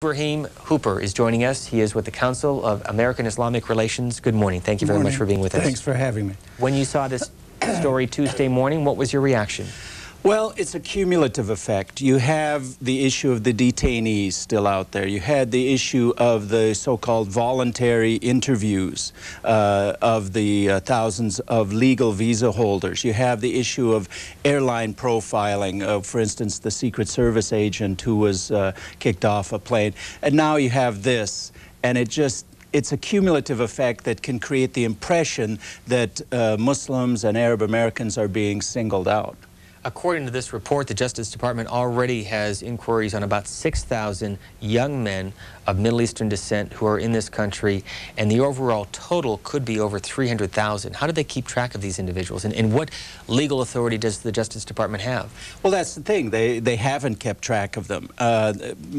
Ibrahim Hooper is joining us. He is with the Council of American Islamic Relations. Good morning. Thank you very morning. much for being with us. Thanks for having me. When you saw this story Tuesday morning, what was your reaction? Well, it's a cumulative effect. You have the issue of the detainees still out there. You had the issue of the so-called voluntary interviews uh, of the uh, thousands of legal visa holders. You have the issue of airline profiling of, for instance, the Secret Service agent who was uh, kicked off a plane. And now you have this, and it just it's a cumulative effect that can create the impression that uh, Muslims and Arab Americans are being singled out. According to this report, the Justice Department already has inquiries on about 6,000 young men of Middle Eastern descent who are in this country, and the overall total could be over 300,000. How do they keep track of these individuals, and, and, what legal authority does the Justice Department have? Well, that's the thing. They, they haven't kept track of them. Uh,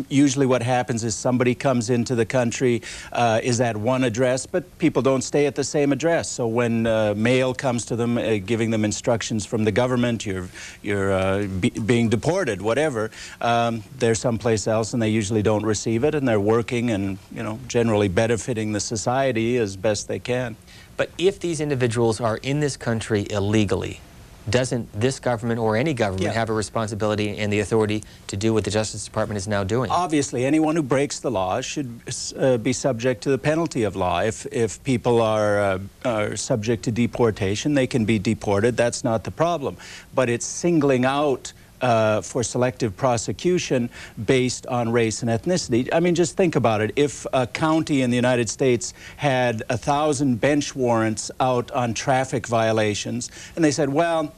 usually what happens is somebody comes into the country, uh, is at one address, but people don't stay at the same address. So when uh, mail comes to them, uh, giving them instructions from the government, you're, you're uh, be being deported, whatever, um, they're someplace else and they usually don't receive it and they're working and, you know, generally benefiting the society as best they can. But if these individuals are in this country illegally, doesn't this government or any government yeah. have a responsibility and the authority to do what the Justice Department is now doing? Obviously, anyone who breaks the law should uh, be subject to the penalty of law. If, if people are, uh, are subject to deportation, they can be deported. That's not the problem. But it's singling out uh, for selective prosecution based on race and ethnicity. I mean, just think about it. If a county in the United States had a thousand bench warrants out on traffic violations, and they said, well,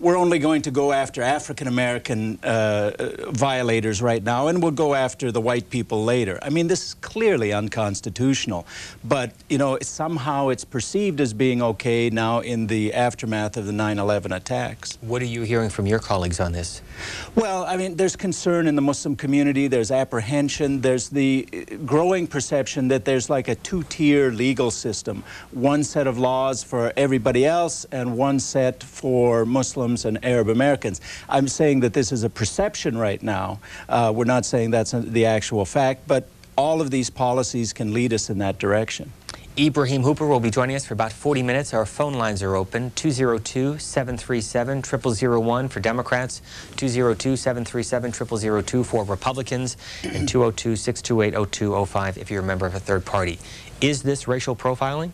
we're only going to go after African American uh, violators right now, and we'll go after the white people later. I mean, this is clearly unconstitutional, but you know somehow it's perceived as being okay now in the aftermath of the 9/11 attacks. What are you hearing from your colleagues on this? Well, I mean, there's concern in the Muslim community. There's apprehension. There's the uh, growing perception that there's like a two-tier legal system: one set of laws for everybody else, and one set for Muslims Muslims and Arab Americans. I'm saying that this is a perception right now. Uh, we're not saying that's the actual fact, but all of these policies can lead us in that direction. Ibrahim Hooper will be joining us for about 40 minutes. Our phone lines are open 202-737-0001 for Democrats, 202-737-0002 for Republicans, and 202-628-0205 if you're a member of a third party. Is this racial profiling?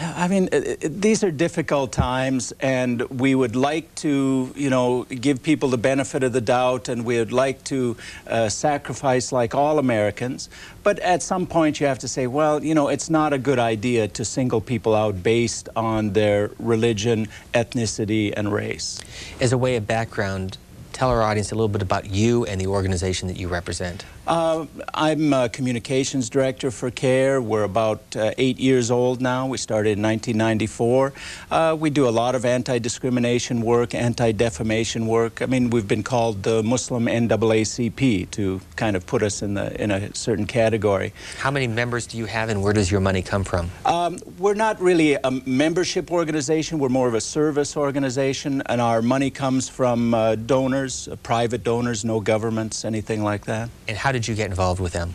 I mean, these are difficult times, and we would like to, you know, give people the benefit of the doubt, and we would like to uh, sacrifice like all Americans. But at some point, you have to say, well, you know, it's not a good idea to single people out based on their religion, ethnicity, and race. As a way of background, tell our audience a little bit about you and the organization that you represent. Uh, I'm a communications director for CAIR. We're about uh, eight years old now. We started in 1994. Uh, we do a lot of anti-discrimination work, anti-defamation work. I mean, we've been called the Muslim NAACP to kind of put us in, the, in a certain category. How many members do you have and where does your money come from? Um, we're not really a membership organization. We're more of a service organization and our money comes from uh, donors, uh, private donors, no governments, anything like that. And how did you get involved with them?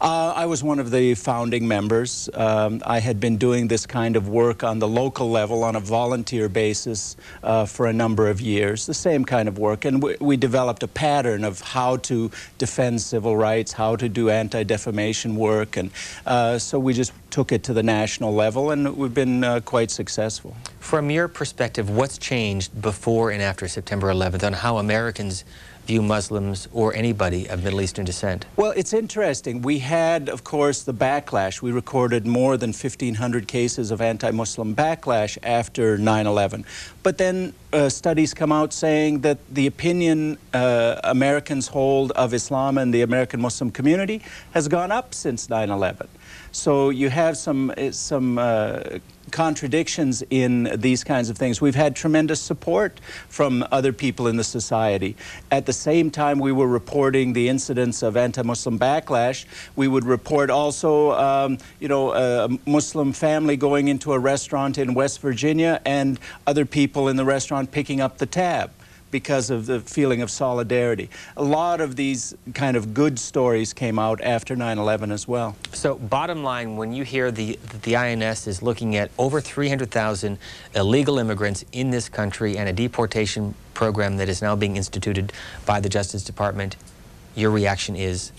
Uh, I was one of the founding members. Um, I had been doing this kind of work on the local level on a volunteer basis uh, for a number of years, the same kind of work. And we, we, developed a pattern of how to defend civil rights, how to do anti-defamation work. And uh, so we just took it to the national level, and we've been uh, quite successful. From your perspective, what's changed before and after September 11th on how Americans view Muslims or anybody of Middle Eastern descent? Well, it's interesting. We had, of course, the backlash. We recorded more than 1,500 cases of anti-Muslim backlash after 9-11. But then uh, studies come out saying that the opinion uh, Americans hold of Islam and the American Muslim community has gone up since 9-11. So you have some, uh, some uh, contradictions in these kinds of things. We've had tremendous support from other people in the society. At the same time we were reporting the incidents of anti-Muslim backlash, we would report also, um, you know, a Muslim family going into a restaurant in West Virginia and other people in the restaurant picking up the tab. Because of the feeling of solidarity. A lot of these kind of good stories came out after 9/11 as well. So bottom line, when you hear the, the INS is looking at over 300,000 illegal immigrants in this country and a deportation program that is now being instituted by the Justice Department, your reaction is?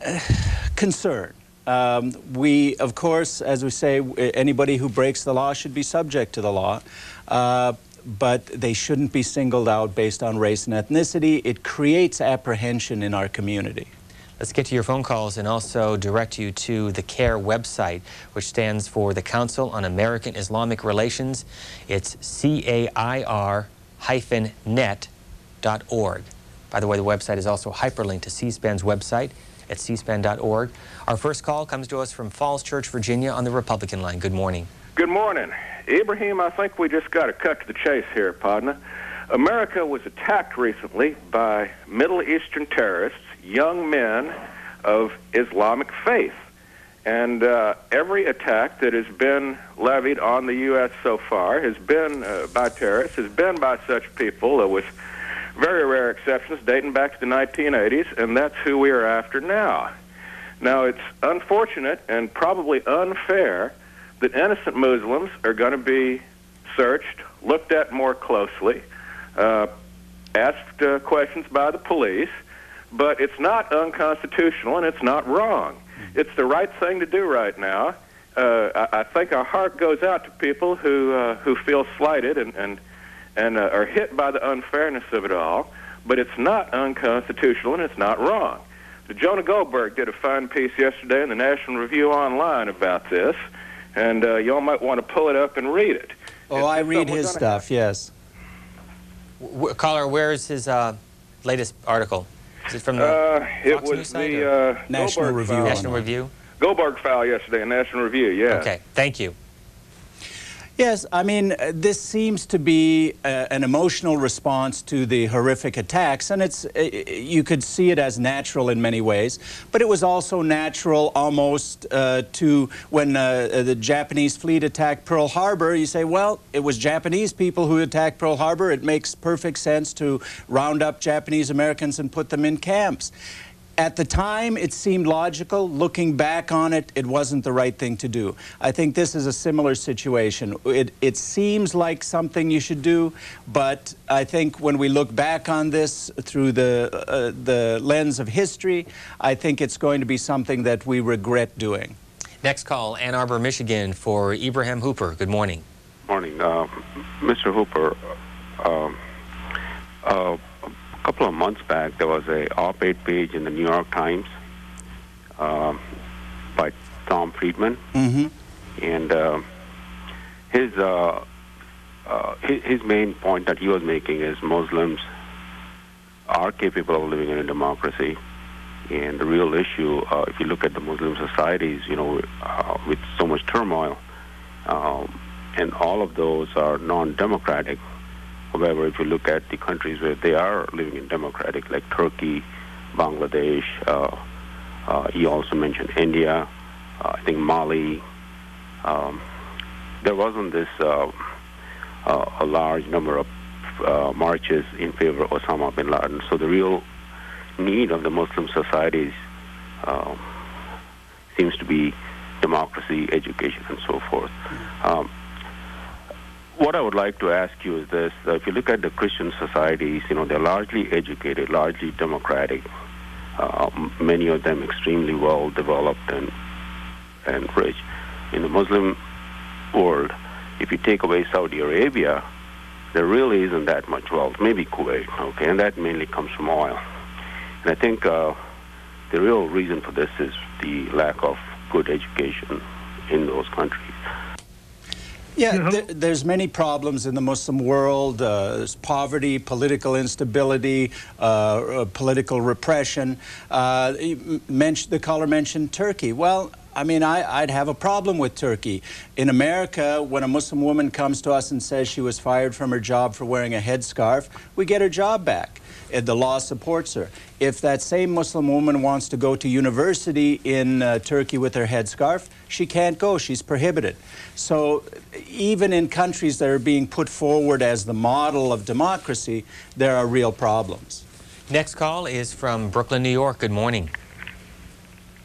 concern. Um, we, of course, as we say, anybody who breaks the law should be subject to the law. Uh, but they shouldn't be singled out based on race and ethnicity. It creates apprehension in our community. Let's get to your phone calls and also direct you to the CAIR website, which stands for the Council on American Islamic Relations. It's cair-net.org. By the way, the website is also hyperlinked to C-SPAN's website at cspan.org. Our first call comes to us from Falls Church, Virginia on the Republican line. Good morning. Good morning. Ibrahim, I think we just got to cut to the chase here, partner. America was attacked recently by Middle Eastern terrorists, young men of Islamic faith. And uh, every attack that has been levied on the U.S. so far has been uh, by terrorists, has been by such people uh, with very rare exceptions dating back to the 1980s, and that's who we are after now. Now, it's unfortunate and probably unfair that innocent Muslims are going to be searched, looked at more closely, uh, asked uh, questions by the police, but it's not unconstitutional and it's not wrong. It's the right thing to do right now. Uh, I, I think our heart goes out to people who uh, who feel slighted and and and uh, are hit by the unfairness of it all. But it's not unconstitutional and it's not wrong. Jonah Goldberg did a fine piece yesterday in the National Review Online about this and uh, y'all might want to pull it up and read it. Oh, it's, I read his stuff. Have. Yes. W caller, where is his uh, latest article? Is it from the uh, it Fox was the uh, National Goldberg Review. File. National Review. Goldberg file yesterday, a National Review. Yeah. Okay. Thank you. Yes, I mean, uh, this seems to be uh, an emotional response to the horrific attacks, and it's uh, you could see it as natural in many ways, but it was also natural almost uh, to when uh, the Japanese fleet attacked Pearl Harbor. You say, well, it was Japanese people who attacked Pearl Harbor. It makes perfect sense to round up Japanese Americans and put them in camps. At the time, it seemed logical. Looking back on it, it wasn't the right thing to do. I think this is a similar situation. It, it seems like something you should do, but I think when we look back on this through the, uh, the lens of history, I think it's going to be something that we regret doing. Next call, Ann Arbor, Michigan, for Ibrahim Hooper. Good morning. Morning. Uh, Mr. Hooper, uh, uh a couple of months back, there was a op-ed page in the New York Times uh, by Tom Friedman, mm-hmm. and uh, his, uh, uh, his his main point that he was making is Muslims are capable of living in a democracy, and the real issue, uh, if you look at the Muslim societies, you know, uh, with so much turmoil, um, and all of those are non-democratic However, if you look at the countries where they are living in democratic, like Turkey, Bangladesh, uh, uh, he also mentioned India, uh, I think Mali. Um, there wasn't this uh, uh, a large number of uh, marches in favor of Osama bin Laden. So the real need of the Muslim societies um, seems to be democracy, education, and so forth. Um, what I would like to ask you is this: uh, if you look at the Christian societies, you know they're largely educated, largely democratic. Uh, many of them extremely well developed and and rich. In the Muslim world, if you take away Saudi Arabia, there really isn't that much wealth. Maybe Kuwait, okay, and that mainly comes from oil. And I think uh, the real reason for this is the lack of good education in those countries. Yeah, th there's many problems in the Muslim world. Uh, there's poverty, political instability, uh, uh, political repression. Uh, the caller mentioned Turkey. Well, I mean, I, would have a problem with Turkey. In America, when a Muslim woman comes to us and says she was fired from her job for wearing a headscarf, we get her job back. The law supports her. If that same Muslim woman wants to go to university in uh, Turkey with her headscarf, she can't go. She's prohibited. So even in countries that are being put forward as the model of democracy, there are real problems. Next call is from Brooklyn, New York. Good morning.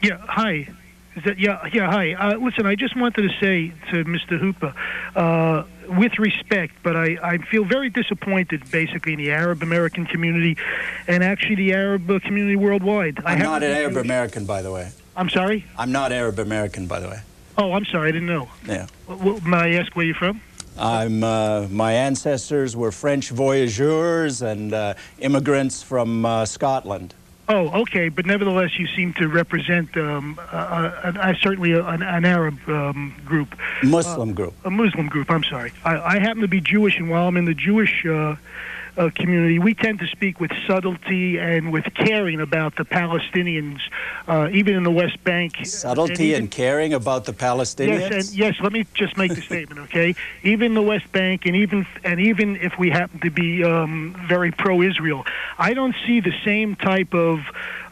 Yeah, hi. Is that yeah yeah hi? Uh, listen, I just wanted to say to Mr. Hooper, uh, with respect, but I, I feel very disappointed, basically, in the Arab American community, and actually the Arab uh, community worldwide. I'm not an Arab American, by the way. I'm sorry. I'm not Arab American, by the way. Oh, I'm sorry, I didn't know. Yeah. Well, may I ask where you're from? I'm. Uh, my ancestors were French voyageurs and uh, immigrants from uh, Scotland. Oh, okay, but nevertheless, you seem to represent um, uh, certainly an, an Arab um, group. Muslim group. A Muslim group. I'm sorry. I, I, happen to be Jewish, and while I'm in the Jewish uh, uh, community, we tend to speak with subtlety and with caring about the Palestinians, uh, even in the West Bank. Subtlety and, and, caring about the Palestinians. Yes, and yes. Let me just make the statement, okay? Even the West Bank, and even and even if we happen to be um, very pro-Israel, I don't see the same type of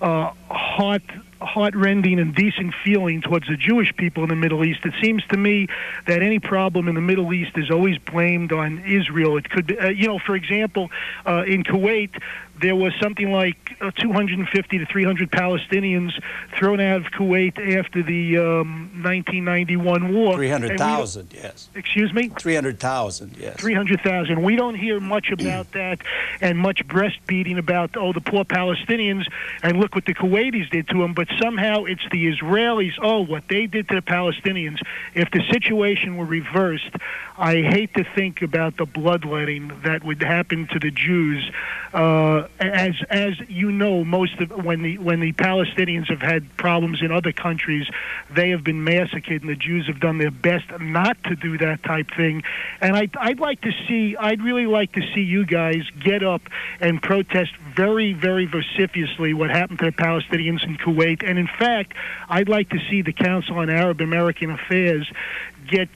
uh, heart heartrending and decent feeling towards the Jewish people in the Middle East. It seems to me that any problem in the Middle East is always blamed on Israel. It could, uh, you know, for example, uh, in Kuwait, there was something like uh, 250 to 300 Palestinians thrown out of Kuwait after the um, 1991 war. 300,000, yes. Excuse me? 300,000, yes. 300,000. We don't hear much about that and much breastbeating about, oh, the poor Palestinians, and look what the Kuwaitis did to them, but somehow it's the Israelis, oh, what they did to the Palestinians. If the situation were reversed, I hate to think about the bloodletting that would happen to the Jews. Uh, as as you know, most of when the when the Palestinians have had problems in other countries, they have been massacred, and the Jews have done their best not to do that type thing. And I, I'd like to see, I'd really like to see you guys get up and protest very, very vociferously what happened to the Palestinians in Kuwait. And in fact, I'd like to see the Council on Arab American Affairs get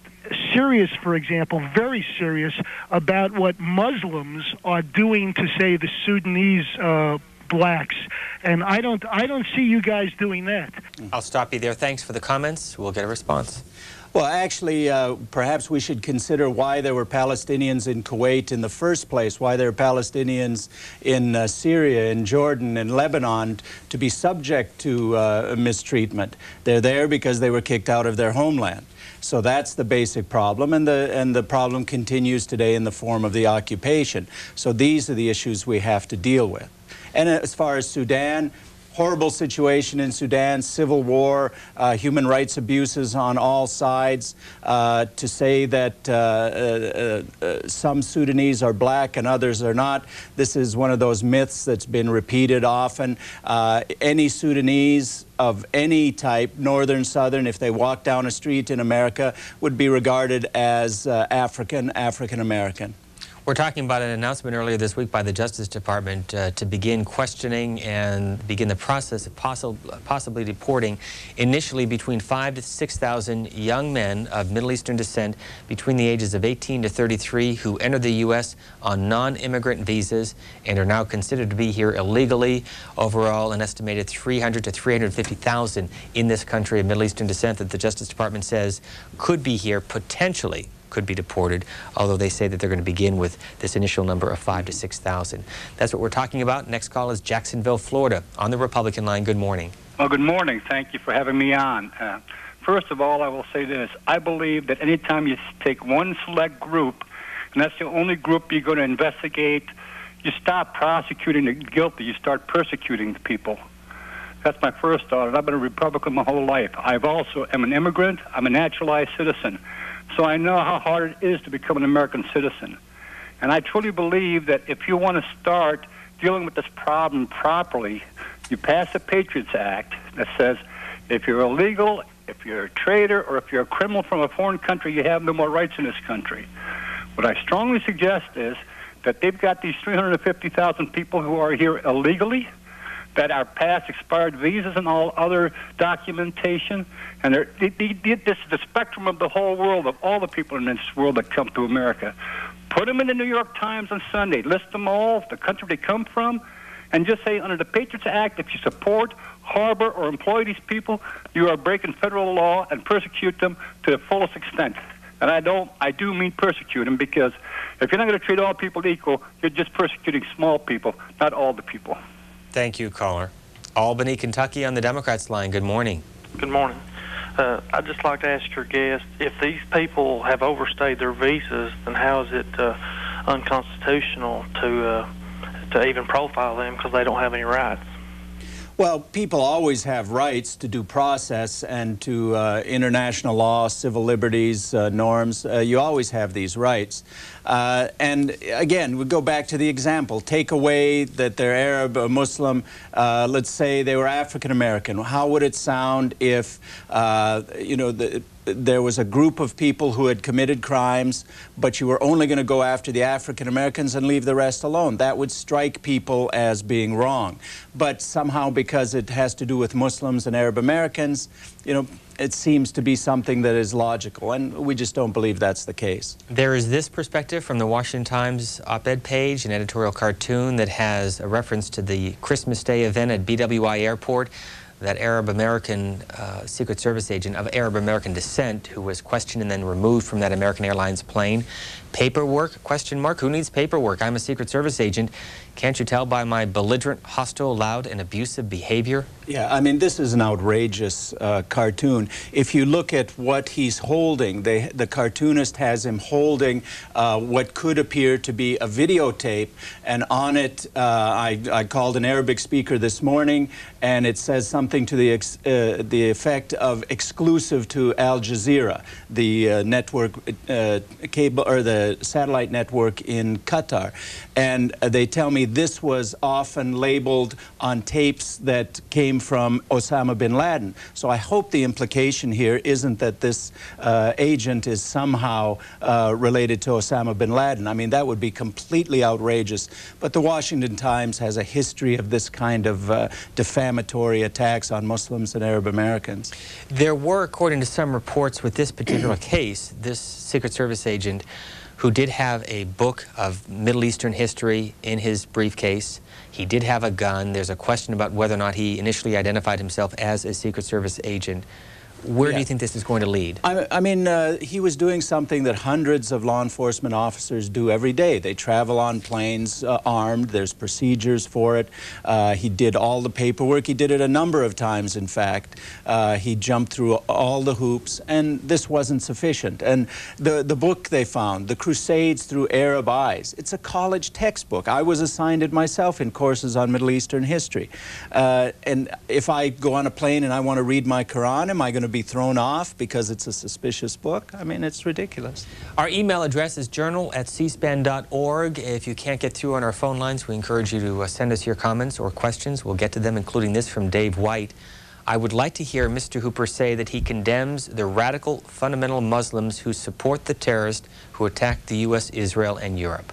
serious, for example, very serious about what Muslims are doing to, say, the Sudanese uh, blacks. And I don't, I don't see you guys doing that. I'll stop you there. Thanks for the comments. We'll get a response. Well, actually, uh, perhaps we should consider why there were Palestinians in Kuwait in the first place, why there are Palestinians in uh, Syria, in Jordan, in Lebanon to be subject to uh, mistreatment. They're there because they were kicked out of their homeland. So that's the basic problem, and the, and the problem continues today in the form of the occupation. So these are the issues we have to deal with. And as far as Sudan, horrible situation in Sudan, civil war, uh, human rights abuses on all sides. Uh, to say that uh, uh, uh, some Sudanese are black and others are not, this is one of those myths that's been repeated often. any Sudanese of any type, northern, southern, if they walk down a street in America, would be regarded as African, African American. We're talking about an announcement earlier this week by the Justice Department uh, to begin questioning and begin the process of possi possibly deporting initially between 5 to 6,000 young men of Middle Eastern descent between the ages of 18 to 33 who entered the U.S. on non-immigrant visas and are now considered to be here illegally. Overall, an estimated 300 to 350,000 in this country of Middle Eastern descent that the Justice Department says could be here potentially could be deported, although they say that they're going to begin with this initial number of five to 6,000. That's what we're talking about. Next call is Jacksonville, Florida. On the Republican line, good morning. Well, good morning. Thank you for having me on. Uh, first of all, I will say this. I believe that anytime you take one select group, and that's the only group you're going to investigate, you stop prosecuting the guilty, you start persecuting the people. That's my first thought, I've been a Republican my whole life. I've also am an immigrant. I'm a naturalized citizen. So I know how hard it is to become an American citizen. And I truly believe that if you want to start dealing with this problem properly, you pass the Patriots Act that says if you're illegal, if you're a traitor, or if you're a criminal from a foreign country, you have no more rights in this country. What I strongly suggest is that they've got these 350,000 people who are here illegally. That our past expired visas and all other documentation. And this is the spectrum of the whole world, of all the people in this world that come to America. Put them in the New York Times on Sunday. List them all, the country they come from, and just say under the Patriots Act, if you support, harbor, or employ these people, you are breaking federal law and persecute them to the fullest extent. And I don't, I do mean persecute them because if you're not going to treat all people equal, you're just persecuting small people, not all the people. Thank you, caller. Albany, Kentucky on the Democrats line. Good morning. Good morning. Uh, I'd just like to ask your guest if these people have overstayed their visas, then how is it uh, unconstitutional to uh, to even profile them because they don't have any rights? Well, people always have rights to due process and to uh, international law, civil liberties, uh, norms. Uh, you always have these rights. Uh, and again, we go back to the example. Take away that they're Arab or Muslim. Uh, let's say they were African American. How would it sound if, uh, you know, the, there was a group of people who had committed crimes, but you were only going to go after the African Americans and leave the rest alone. That would strike people as being wrong. But somehow, because it has to do with Muslims and Arab Americans, you know, it seems to be something that is logical, and we just don't believe that's the case. There is this perspective from the Washington Times op-ed page, an editorial cartoon that has a reference to the Christmas Day event at BWI Airport that Arab American uh, Secret Service agent of Arab American descent who was questioned and then removed from that American Airlines plane. Paperwork? Question mark. Who needs paperwork? I'm a Secret Service agent. Can't you tell by my belligerent, hostile, loud, and abusive behavior? Yeah, I mean, this is an outrageous uh, cartoon. If you look at what he's holding, they, the cartoonist has him holding uh, what could appear to be a videotape, and on it, uh, I, I, called an Arabic speaker this morning, and it says something to the, ex, uh, the effect of exclusive to Al Jazeera, the uh, network uh, cable or the satellite network in Qatar. And they tell me this was often labeled on tapes that came from Osama bin Laden. So I hope the implication here isn't that this uh, agent is somehow uh, related to Osama bin Laden. I mean, that would be completely outrageous. But the Washington Times has a history of this kind of uh, defamatory attacks on Muslims and Arab Americans. There were, according to some reports with this particular case, this Secret Service agent who did have a book of Middle Eastern history in his briefcase. He did have a gun. There's a question about whether or not he initially identified himself as a Secret Service agent. Where yeah. do you think this is going to lead? I, I mean, uh, he was doing something that hundreds of law enforcement officers do every day. They travel on planes uh, armed. There's procedures for it. Uh, he did all the paperwork. He did it a number of times, in fact. Uh, he jumped through all the hoops, and this wasn't sufficient. And the, the book they found, The Crusades Through Arab Eyes, it's a college textbook. I was assigned it myself in courses on Middle Eastern history. Uh, and if I go on a plane and I want to read my Quran, am I going to be thrown off because it's a suspicious book. I mean, it's ridiculous. Our email address is journal at cspan.org. If you can't get through on our phone lines, we encourage you to uh, send us your comments or questions. We'll get to them, including this from Dave White. I would like to hear Mr. Hooper say that he condemns the radical fundamental Muslims who support the terrorists who attacked the U.S., Israel, and Europe.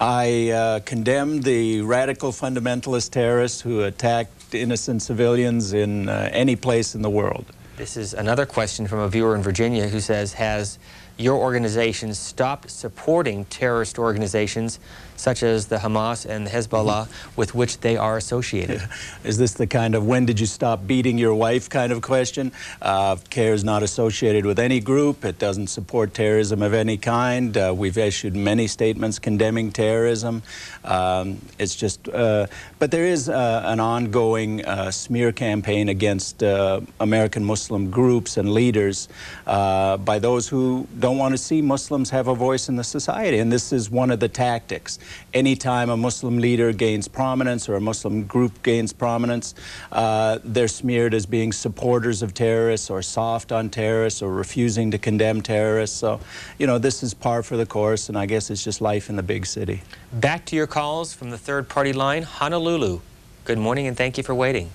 I uh, condemn the radical fundamentalist terrorists who attacked innocent civilians in uh, any place in the world. This is another question from a viewer in Virginia who says, has your organization stopped supporting terrorist organizations such as the Hamas and the Hezbollah mm-hmm. with which they are associated. Is this the kind of when did you stop beating your wife kind of question? Uh, CAIR is not associated with any group. It doesn't support terrorism of any kind. Uh, we've issued many statements condemning terrorism. Um, it's just, uh, but there is uh, an ongoing uh, smear campaign against uh, American Muslim groups and leaders by those who don't want to see Muslims have a voice in the society. And this is one of the tactics anytime a Muslim leader gains prominence or a Muslim group gains prominence, uh, they're smeared as being supporters of terrorists or soft on terrorists or refusing to condemn terrorists. So, you know, this is par for the course, and I guess it's just life in the big city. Back to your calls from the third party line, Honolulu. Good morning, and thank you for waiting.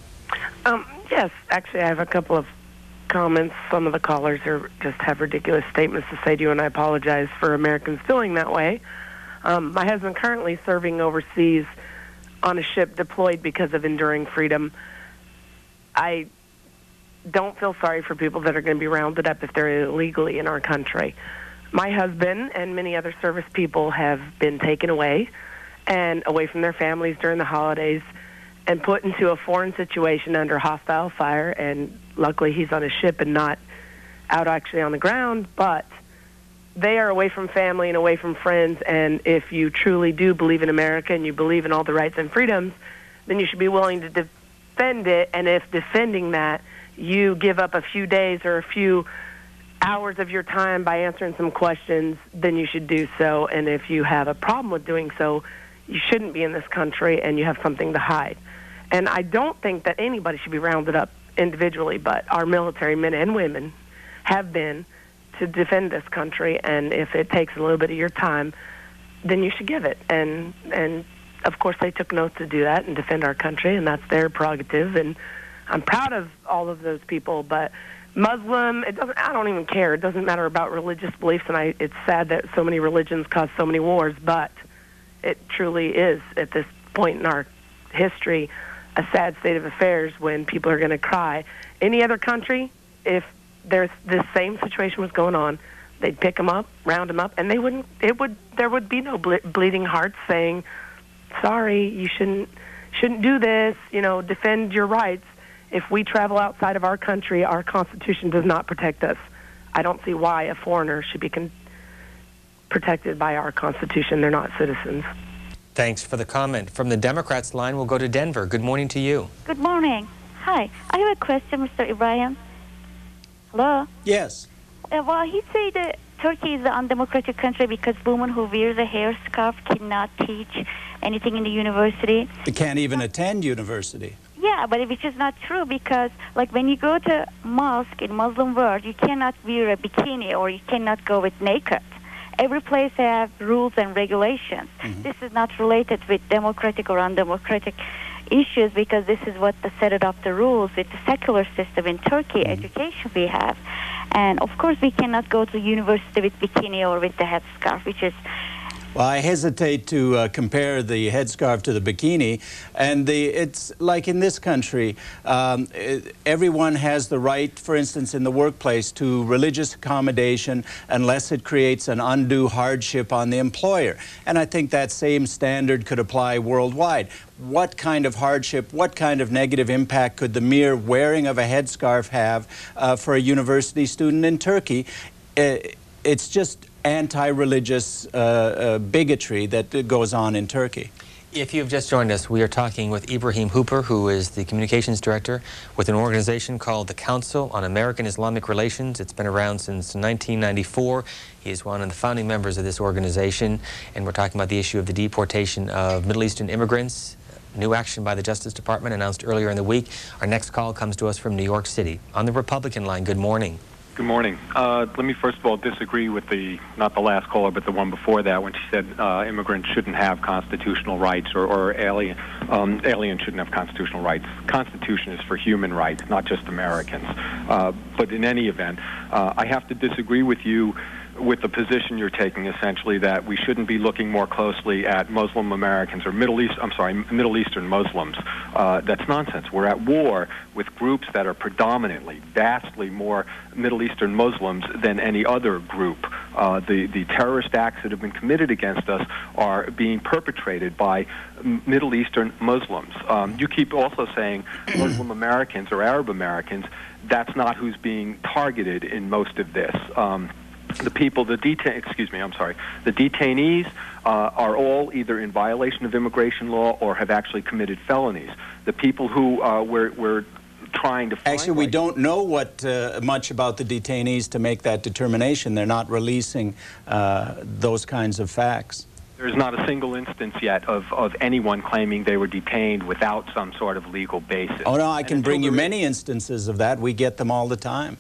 Um, yes, actually, I have a couple of comments. Some of the callers are just have ridiculous statements to say to you, and I apologize for Americans feeling that way. Um, my husband currently serving overseas on a ship deployed because of enduring freedom. I don't feel sorry for people that are going to be rounded up if they're illegally in our country. My husband and many other service people have been taken away and away from their families during the holidays and put into a foreign situation under hostile fire. And luckily, he's on a ship and not out actually on the ground, but they are away from family and away from friends. And if you truly do believe in America and you believe in all the rights and freedoms, then you should be willing to defend it. And if defending that, you give up a few days or a few hours of your time by answering some questions, then you should do so. And if you have a problem with doing so, you shouldn't be in this country and you have something to hide. And I don't think that anybody should be rounded up individually, but our military men and women have been to defend this country. And if it takes a little bit of your time, then you should give it. And and of course, they took notes to do that and defend our country, and that's their prerogative. And I'm proud of all of those people, but. Muslim, it doesn't. I don't even care. It doesn't matter about religious beliefs, and I. It's sad that so many religions cause so many wars, but it truly is at this point in our history a sad state of affairs when people are going to cry. Any other country, if there's this same situation was going on, they'd pick them up, round them up, and they wouldn't. It would there would be no ble- bleeding hearts saying, "Sorry, you shouldn't shouldn't do this." You know, defend your rights if we travel outside of our country, our Constitution does not protect us. I don't see why a foreigner should be con- protected by our Constitution. They're not citizens. Thanks for the comment. From the Democrats line, we'll go to Denver. Good morning to you. Good morning. Hi. I have a question, Mr. Ibrahim. Hello? Yes. Uh, well, he said that Turkey is an undemocratic country because women who wear the hair scarf cannot teach anything in the university. They can't even attend university. Yeah, but which is not true because, like, when you go to mosque in Muslim world, you cannot wear a bikini or you cannot go with naked. Every place have rules and regulations. Mm-hmm. This is not related with democratic or undemocratic issues because this is what the set it up the rules with the secular system in Turkey Mm-hmm. education we have. And of course, we cannot go to university with bikini or with the headscarf, which is Well, I hesitate to uh, compare the headscarf to the bikini, and the it's like in this country, um, it- everyone has the right, for instance, in the workplace, to religious accommodation unless it creates an undue hardship on the employer. And I think that same standard could apply worldwide. What kind of hardship, what kind of negative impact could the mere wearing of a headscarf have uh, for a university student in Turkey? Uh, it's just anti-religious uh, uh, bigotry that goes on in Turkey. If you've just joined us, we are talking with Ibrahim Hooper, who is the communications director with an organization called the Council on American Islamic Relations. It's been around since 1994. He is one of the founding members of this organization, and we're talking about the issue of the deportation of Middle Eastern immigrants. New action by the Justice Department announced earlier in the week. Our next call comes to us from New York City. On the Republican line, good morning. Good morning. Uh, let me first of all disagree with the not the last caller, but the one before that, when she said uh, immigrants shouldn't have constitutional rights or, or alien um, aliens shouldn't have constitutional rights. Constitution is for human rights, not just Americans. Uh, but in any event, uh, I have to disagree with you with the position you're taking, essentially that we shouldn't be looking more closely at Muslim Americans or Middle East. I'm sorry, Middle Eastern Muslims. Uh, that's nonsense. We're at war with groups that are predominantly, vastly more Middle Eastern Muslims than any other group. Uh, the the terrorist acts that have been committed against us are being perpetrated by Middle Eastern Muslims. Um, you keep also saying Muslim Americans or Arab Americans. That's not who's being targeted in most of this. Um, the people, the detain, excuse me, I'm sorry, the detainees uh, are all either in violation of immigration law or have actually committed felonies. The people who uh, we're, we're trying to find Actually, we don't know what uh, much about the detainees to make that determination. They're not releasing uh, those kinds of facts. There's not a single instance yet of, of anyone claiming they were detained without some sort of legal basis. Oh no, I can bring you many instances of that. We get them all the time.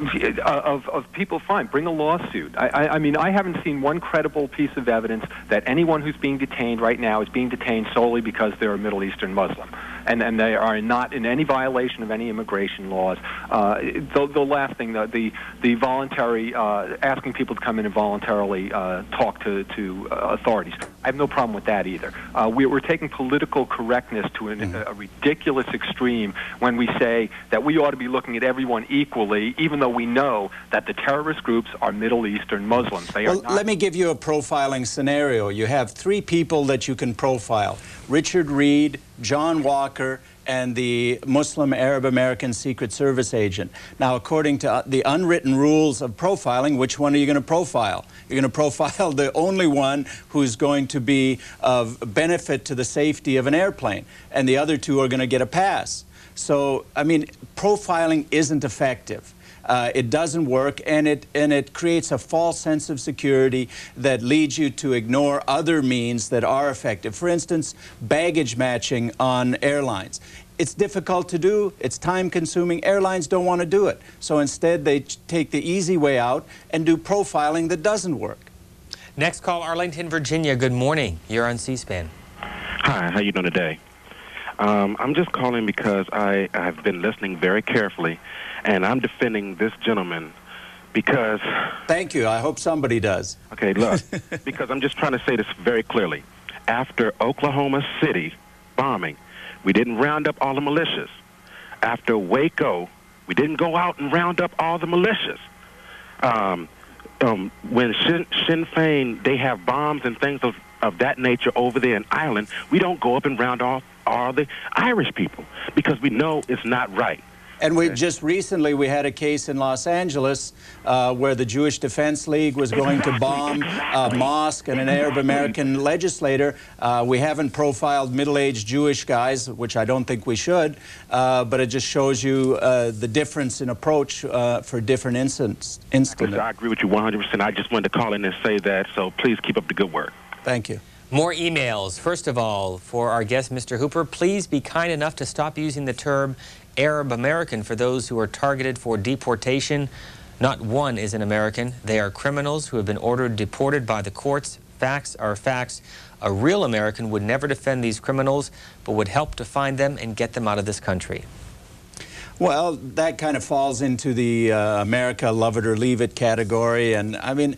Uh, of, of people, fine, bring a lawsuit. I, I, I mean, I haven't seen one credible piece of evidence that anyone who's being detained right now is being detained solely because they're a Middle Eastern Muslim. And, and they are not in any violation of any immigration laws. Uh, the, the last thing, the, the, the voluntary, uh, asking people to come in and voluntarily uh, talk to, to uh, authorities. I have no problem with that either. Uh, we, we're taking political correctness to an, Mm-hmm. a ridiculous extreme when we say that we ought to be looking at everyone equally, even though we know that the terrorist groups are Middle Eastern Muslims. They are not. let me give you a profiling scenario. You have three people that you can profile Richard Reid, John Walker, and the Muslim Arab American Secret Service agent. Now, according to uh, the unwritten rules of profiling, which one are you going to profile? You're going to profile the only one who's going to be of benefit to the safety of an airplane, and the other two are going to get a pass. So, I mean, profiling isn't effective. Uh, it doesn't work, and it and it creates a false sense of security that leads you to ignore other means that are effective. For instance, baggage matching on airlines. It's difficult to do. It's time-consuming. Airlines don't want to do it, so instead they take the easy way out and do profiling that doesn't work. Next call, Arlington, Virginia. Good morning. You're on C-SPAN. Hi, how you doing today? Um, I'm just calling because I, I have been listening very carefully, and I'm defending this gentleman because. Thank you. I hope somebody does. Okay, look, because I'm just trying to say this very clearly. After Oklahoma City bombing, we didn't round up all the militias. After Waco, we didn't go out and round up all the militias. Um, um, when Sinn, Sinn Féin, they have bombs and things of, of that nature over there in Ireland, we don't go up and round off all the Irish people because we know it's not right. And we just recently we had a case in Los Angeles uh, where the Jewish Defense League was going to bomb a mosque and an Arab American legislator. Uh, we haven't profiled middle-aged Jewish guys, which I don't think we should, uh, but it just shows you uh, the difference in approach uh, for different incidents. Because I agree with you 100%. I just wanted to call in and say that, so please keep up the good work. Thank you. More emails. First of all, for our guest, Mr. Hooper, please be kind enough to stop using the term Arab American for those who are targeted for deportation. Not one is an American. They are criminals who have been ordered deported by the courts. Facts are facts. A real American would never defend these criminals, but would help to find them and get them out of this country. Well, that kind of falls into the uh, America love it or leave it category. And I mean,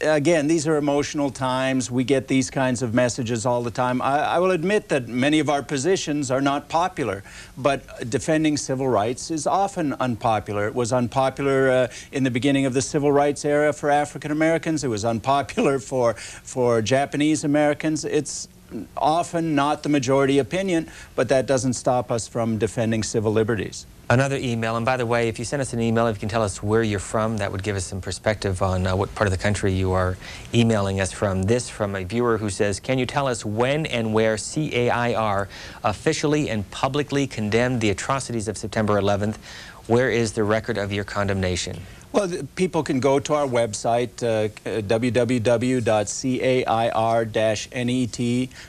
again, these are emotional times. We get these kinds of messages all the time. I, I will admit that many of our positions are not popular, but defending civil rights is often unpopular. It was unpopular uh, in the beginning of the civil rights era for African Americans, it was unpopular for, for Japanese Americans. It's often not the majority opinion, but that doesn't stop us from defending civil liberties. Another email, and by the way, if you send us an email, if you can tell us where you're from, that would give us some perspective on uh, what part of the country you are emailing us from. This from a viewer who says, Can you tell us when and where CAIR officially and publicly condemned the atrocities of September 11th? Where is the record of your condemnation? Well, people can go to our website, uh,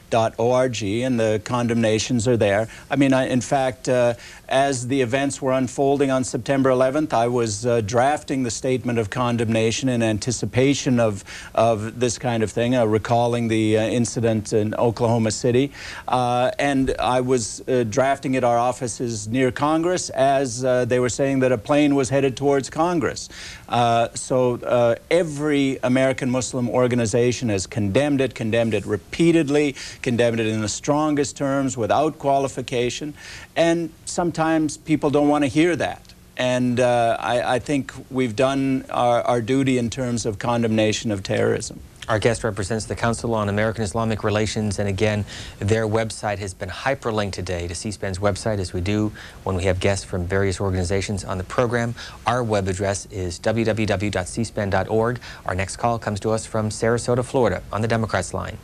www.cair-net.org, and the condemnations are there. I mean, I, in fact, uh, as the events were unfolding on September 11th, I was uh, drafting the statement of condemnation in anticipation of, of this kind of thing, uh, recalling the uh, incident in Oklahoma City. Uh, and I was uh, drafting at our offices near Congress as they were saying that a plane was headed towards Congress. Uh, so uh, every American Muslim organization has condemned it, condemned it repeatedly, condemned it in the strongest terms without qualification. And sometimes people don't want to hear that. And uh, I, I think we've done our, our duty in terms of condemnation of terrorism. Our guest represents the Council on American Islamic Relations, and again, their website has been hyperlinked today to C-SPAN's website, as we do when we have guests from various organizations on the program. Our web address is www.cspan.org. Our next call comes to us from Sarasota, Florida, on the Democrats line.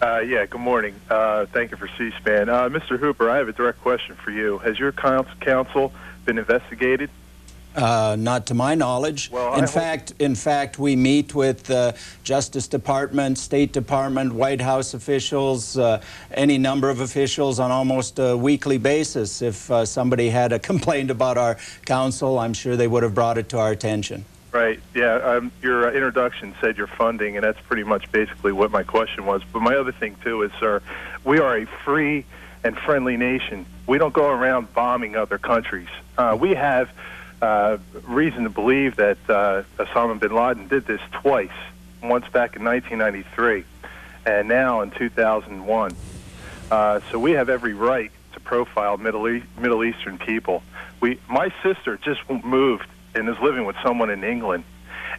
Uh, yeah, good morning. Uh, thank you for C-SPAN. Uh, Mr. Hooper, I have a direct question for you. Has your council been investigated? Uh, not to my knowledge. Well, in hope- fact, in fact, we meet with uh, Justice Department, State Department, White House officials, uh, any number of officials on almost a weekly basis. If uh, somebody had a complaint about our council, I'm sure they would have brought it to our attention. Right. Yeah. Um, your uh, introduction said your funding, and that's pretty much basically what my question was. But my other thing too is, sir, we are a free and friendly nation. We don't go around bombing other countries. Uh, we have uh, reason to believe that uh, Osama bin Laden did this twice. Once back in 1993. and now in 2001. Uh, so we have every right to profile Middle, e- Middle Eastern people. We, my sister just moved and is living with someone in England,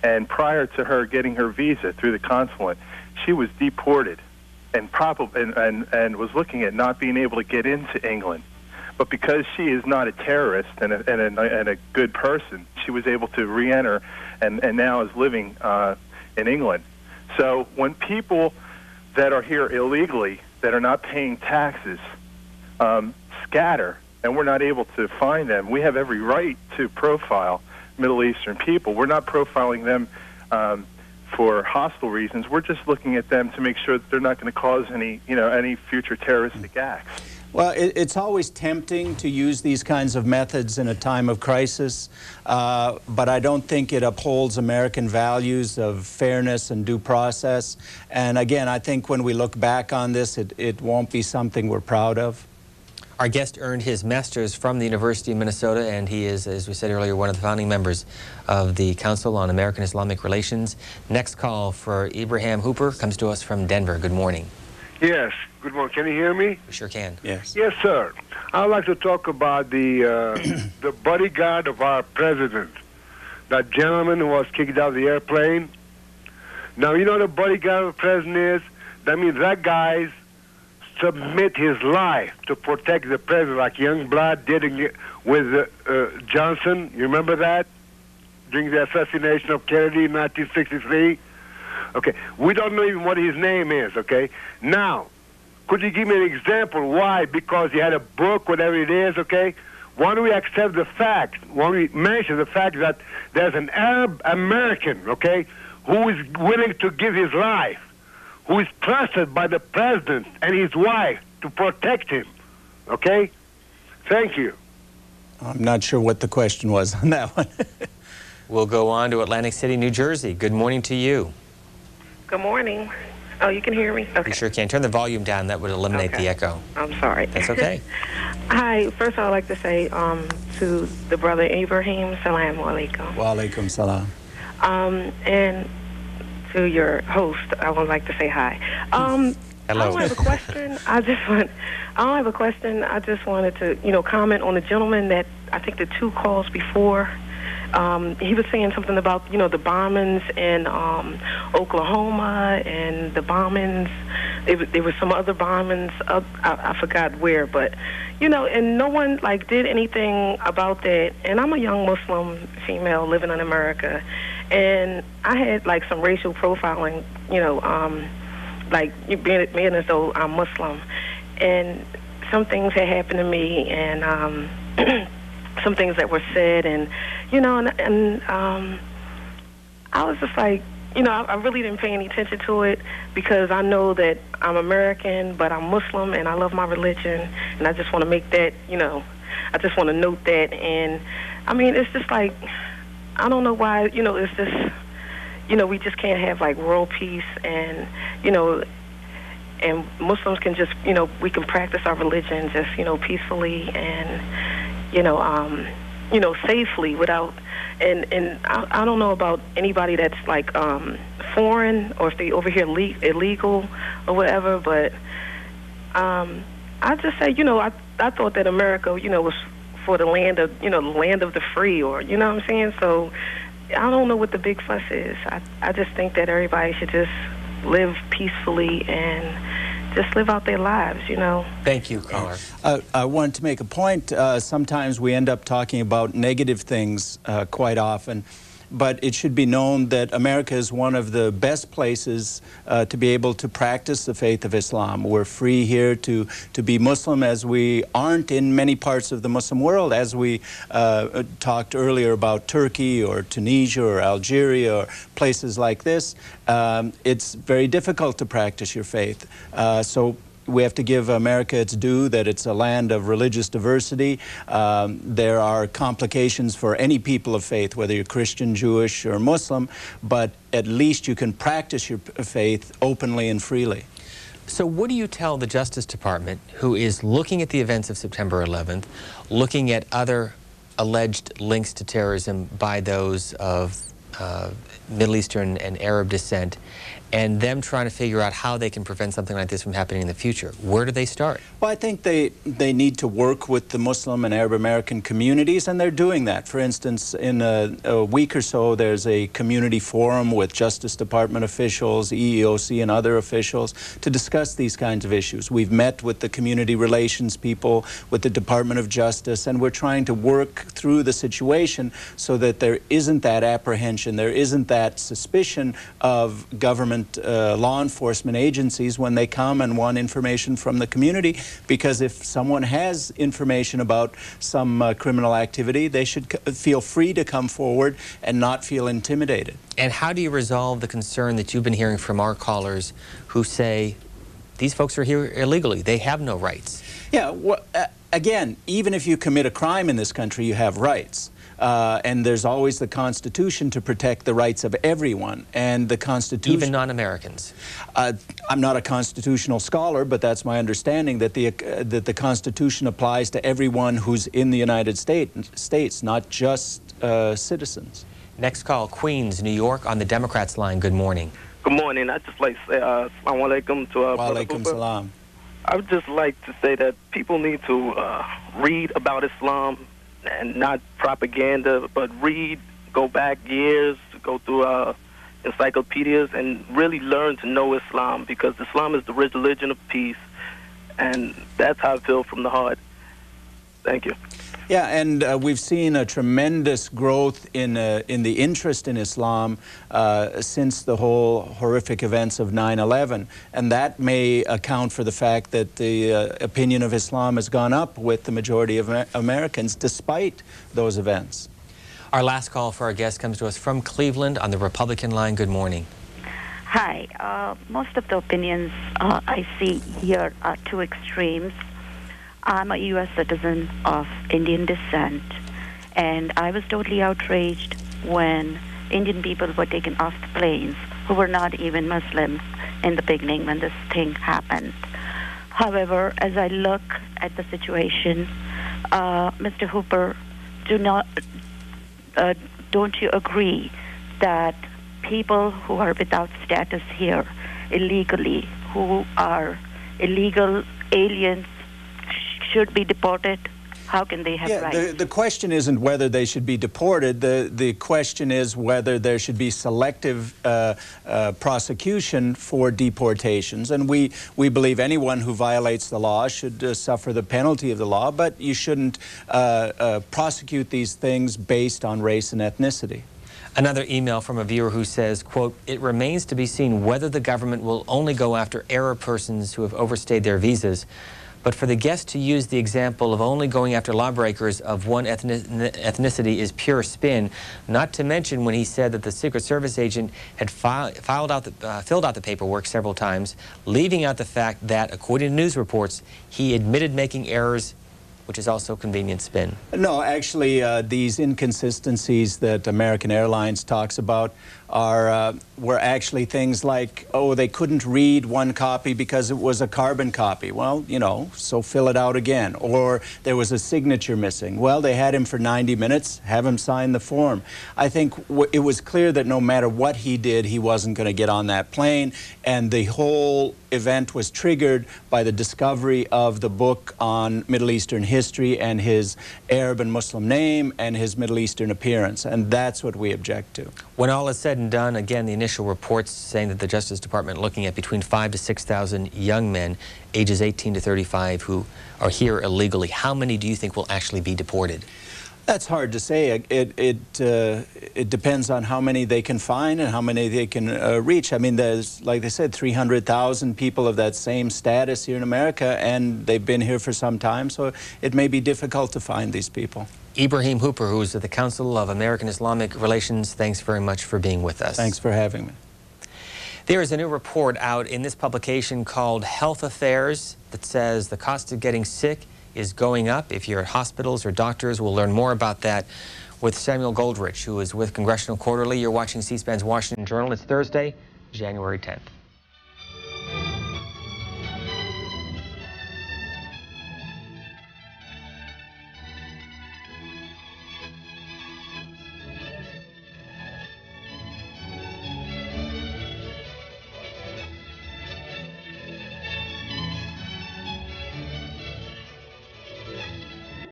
and prior to her getting her visa through the consulate, she was deported and probably and, and, and was looking at not being able to get into England. But because she is not a terrorist and a, and a, and a good person, she was able to re-enter and, and now is living uh, in England. So when people that are here illegally, that are not paying taxes, um, scatter, and we're not able to find them, we have every right to profile Middle Eastern people. We're not profiling them um, for hostile reasons. We're just looking at them to make sure that they're not going to cause any, you know, any future terroristic acts. Well, it, it's always tempting to use these kinds of methods in a time of crisis, uh, but I don't think it upholds American values of fairness and due process. And again, I think when we look back on this, it, it won't be something we're proud of. Our guest earned his master's from the University of Minnesota, and he is, as we said earlier, one of the founding members of the Council on American Islamic Relations. Next call for Ibrahim Hooper comes to us from Denver. Good morning. Yes. Good morning. Can you hear me? We sure can. Yes. Yes, sir. I'd like to talk about the uh, the bodyguard of our president, that gentleman who was kicked out of the airplane. Now you know the bodyguard of the president is. That means that guy's submit his life to protect the president, like Youngblood did in, with uh, uh, Johnson. You remember that during the assassination of Kennedy in 1963. Okay, we don't know even what his name is. Okay, now could you give me an example why? Because he had a book, whatever it is, okay? Why don't we accept the fact, why don't we mention the fact that there's an Arab American, okay, who is willing to give his life, who is trusted by the president and his wife to protect him, okay? Thank you. I'm not sure what the question was on that one. we'll go on to Atlantic City, New Jersey. Good morning to you. Good morning. Oh, you can hear me? Okay. You sure can. Turn the volume down. That would eliminate Okay. the echo. I'm sorry. That's okay. Hi. First, I'd like to say um, to the brother Ibrahim, salam alaikum. Wa alaikum salam. Um, and to your host, I would like to say hi. Um, Hello. I don't have a question. I just want. I don't have a question. I just wanted to, you know, comment on the gentleman that I think the two calls before. Um, he was saying something about, you know, the bombings in um, Oklahoma and the bombings. There, there was some other bombings. Up, I, I forgot where, but you know, and no one like did anything about that. And I'm a young Muslim female living in America, and I had like some racial profiling, you know, um, like being, being as though I'm Muslim, and some things had happened to me, and um, some things that were said, and you know, and, and um, I was just like, you know, I, I really didn't pay any attention to it because I know that I'm American, but I'm Muslim and I love my religion, and I just want to make that, you know, I just want to note that, and I mean, it's just like, I don't know why, you know, it's just, you know, we just can't have like world peace, and you know, and Muslims can just, you know, we can practice our religion just, you know, peacefully and, you know, um, you know, safely without, and and I, I don't know about anybody that's like um, foreign or if they over here le- illegal or whatever, but um, I just say, you know, I I thought that America, you know, was for the land of, you know, the land of the free, or you know what I'm saying. So I don't know what the big fuss is. I I just think that everybody should just live peacefully and just live out their lives, you know. Thank you, caller. Uh, I wanted to make a point. Uh, sometimes we end up talking about negative things uh, quite often, but it should be known that America is one of the best places uh, to be able to practice the faith of Islam. We're free here to, to be Muslim as we aren't in many parts of the Muslim world, as we uh, talked earlier about Turkey or Tunisia or Algeria or places like this. Um, it's very difficult to practice your faith. Uh, so we have to give America its due that it's a land of religious diversity. Um, there are complications for any people of faith, whether you're Christian, Jewish, or Muslim, but at least you can practice your faith openly and freely. So, what do you tell the Justice Department, who is looking at the events of September 11th, looking at other alleged links to terrorism by those of uh, Middle Eastern and Arab descent, and them trying to figure out how they can prevent something like this from happening in the future. Where do they start? Well, I think they, they need to work with the Muslim and Arab American communities, and they're doing that. For instance, in a, a week or so, there's a community forum with Justice Department officials, EEOC, and other officials to discuss these kinds of issues. We've met with the community relations people, with the Department of Justice, and we're trying to work through the situation so that there isn't that apprehension, there isn't that suspicion of government uh, law enforcement agencies when they come and want information from the community because if someone has information about some uh, criminal activity, they should feel free to come forward and not feel intimidated. And how do you resolve the concern that you've been hearing from our callers who say these folks are here illegally? They have no rights. Yeah, well, uh, again, even if you commit a crime in this country, you have rights. Uh, and there's always the Constitution to protect the rights of everyone. And the Constitution. Even non Americans. Uh, I'm not a constitutional scholar, but that's my understanding that the, uh, that the Constitution applies to everyone who's in the United States, States not just uh, citizens. Next call, Queens, New York, on the Democrats line. Good morning. Good morning. I'd just like to say, uh, alaikum to uh, Wa alaikum salam. I would just like to say that people need to uh, read about Islam and not propaganda, but read, go back years, go through uh, encyclopedias, and really learn to know Islam because Islam is the religion of peace, and that's how I feel from the heart. Thank you. Yeah, and uh, we've seen a tremendous growth in, uh, in the interest in Islam uh, since the whole horrific events of 9-11. And that may account for the fact that the uh, opinion of Islam has gone up with the majority of Amer Americans despite those events. Our last call for our guest comes to us from Cleveland on the Republican line. Good morning. Hi. Uh, most of the opinions uh, I see here are two extremes. I'm a U.S. citizen of Indian descent, and I was totally outraged when Indian people were taken off the planes who were not even Muslims in the beginning when this thing happened. However, as I look at the situation, uh, Mr. Hooper, do not uh, don't you agree that people who are without status here illegally, who are illegal aliens should be deported? How can they have yeah, rights? The, the question isn't whether they should be deported. The, the question is whether there should be selective uh, uh, prosecution for deportations. And we, we believe anyone who violates the law should uh, suffer the penalty of the law, but you shouldn't uh, uh, prosecute these things based on race and ethnicity. Another email from a viewer who says, quote, it remains to be seen whether the government will only go after Arab persons who have overstayed their visas but for the guest to use the example of only going after lawbreakers of one ethnicity is pure spin, not to mention when he said that the Secret Service agent had fi filed out the, uh, filled out the paperwork several times, leaving out the fact that, according to news reports, he admitted making errors which is also convenient spin. No, actually, uh, these inconsistencies that American Airlines talks about are uh, were actually things like, oh, they couldn't read one copy because it was a carbon copy. Well, you know, so fill it out again. Or there was a signature missing. Well, they had him for 90 minutes, have him sign the form. I think it was clear that no matter what he did, he wasn't going to get on that plane, and the whole event was triggered by the discovery of the book on Middle Eastern history and his Arab and Muslim name and his Middle Eastern appearance, and that's what we object to. When all is said and done, again, the initial reports saying that the Justice Department looking at between five to 6,000 young men ages 18 to 35 who are here illegally. How many do you think will actually be deported? That's hard to say. It, it, uh, it depends on how many they can find and how many they can uh, reach. I mean, there's, like they said, 300,000 people of that same status here in America, and they've been here for some time, so it may be difficult to find these people. Ibrahim Hooper, who is at the Council of American Islamic Relations, thanks very much for being with us. Thanks for having me. There is a new report out in this publication called Health Affairs that says the cost of getting sick is going up. If you're at hospitals or doctors, we'll learn more about that with Samuel Goldreich, who is with Congressional Quarterly. You're watching C-SPAN's Washington Journal. It's Thursday, January 10th.